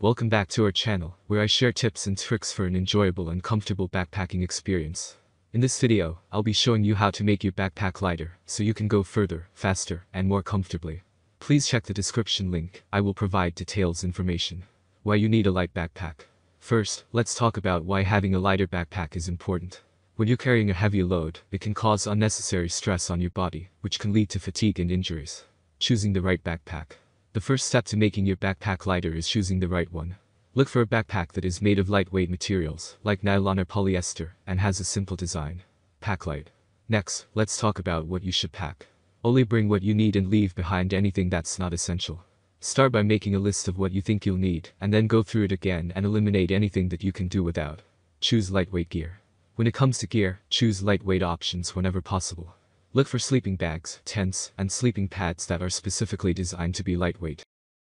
Welcome back to our channel, where I share tips and tricks for an enjoyable and comfortable backpacking experience. In this video, I'll be showing you how to make your backpack lighter, so you can go further, faster, and more comfortably. Please check the description link, I will provide details information. Why you need a light backpack. First, let's talk about why having a lighter backpack is important. When you're carrying a heavy load, it can cause unnecessary stress on your body, which can lead to fatigue and injuries. Choosing the right backpack. The first step to making your backpack lighter is choosing the right one. Look for a backpack that is made of lightweight materials, like nylon or polyester, and has a simple design. Pack light. Next, let's talk about what you should pack. Only bring what you need and leave behind anything that's not essential. Start by making a list of what you think you'll need, and then go through it again and eliminate anything that you can do without. Choose lightweight gear. When it comes to gear, choose lightweight options whenever possible. Look for sleeping bags, tents, and sleeping pads that are specifically designed to be lightweight.